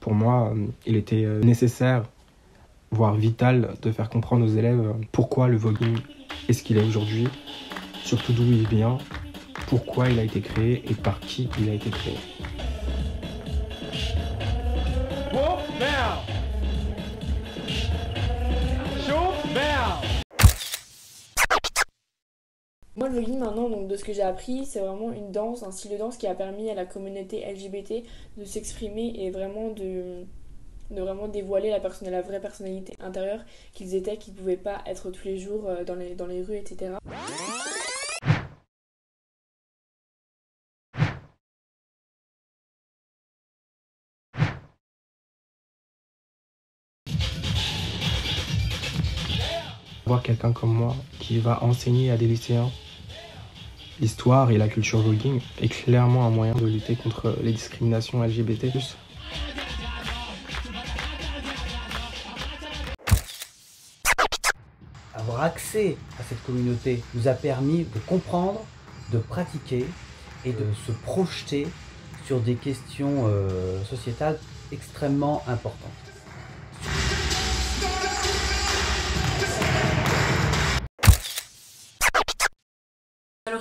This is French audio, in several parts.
Pour moi, euh, il était euh, nécessaire, voire vital, de faire comprendre aux élèves euh, pourquoi le voguing est ce qu'il est aujourd'hui, surtout d'où il vient, pourquoi il a été créé et par qui il a été créé. Oh, Moi, le voguing maintenant, donc de ce que j'ai appris, c'est vraiment une danse, un style de danse qui a permis à la communauté LGBT de s'exprimer et vraiment de, de vraiment dévoiler la, la vraie personnalité intérieure qu'ils étaient, qu'ils ne pouvaient pas être tous les jours euh, dans les, dans les rues, etc. Voir quelqu'un comme moi qui va enseigner à des lycéens l'histoire et la culture voguing est clairement un moyen de lutter contre les discriminations LGBT. Avoir accès à cette communauté nous a permis de comprendre, de pratiquer et de se projeter sur des questions euh, sociétales extrêmement importantes.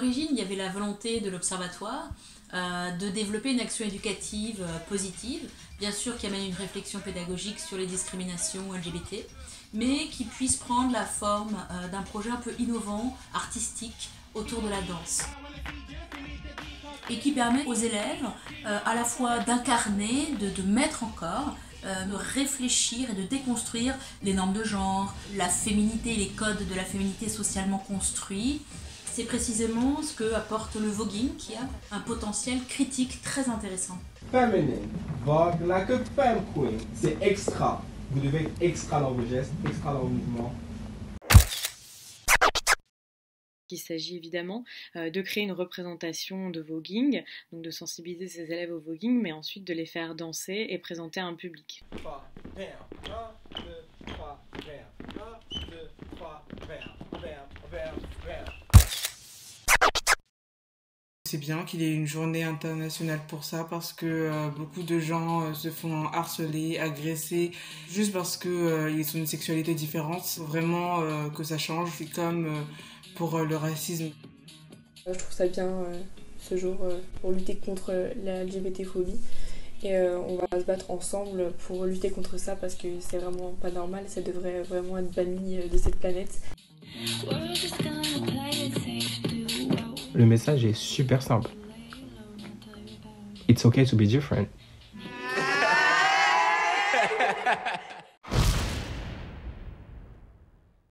l'origine, il y avait la volonté de l'Observatoire euh, de développer une action éducative euh, positive, bien sûr qui amène une réflexion pédagogique sur les discriminations LGBT, mais qui puisse prendre la forme euh, d'un projet un peu innovant, artistique, autour de la danse. Et qui permet aux élèves à la fois d'incarner, de, de, mettre en corps, de réfléchir et de déconstruire les normes de genre, la féminité, les codes de la féminité socialement construits, c'est précisément ce que apporte le voguing qui a un potentiel critique très intéressant. Feminine, vogue like a femme queen, c'est extra. Vous devez être extra dans vos gestes, extra dans vos mouvements. Il s'agit évidemment euh, de créer une représentation de voguing, donc de sensibiliser ses élèves au voguing, mais ensuite de les faire danser et présenter à un public. C'est bien qu'il y ait une journée internationale pour ça parce que euh, beaucoup de gens euh, se font harceler, agresser juste parce qu'ils euh, ont une sexualité différente. Vraiment que ça change. C'est comme pour le racisme. Je trouve ça bien ce jour pour lutter contre la LGBT-phobie. Et on va se battre ensemble pour lutter contre ça parce que c'est vraiment pas normal. Ça devrait vraiment être banni de cette planète. Le message est super simple. It's okay to be different.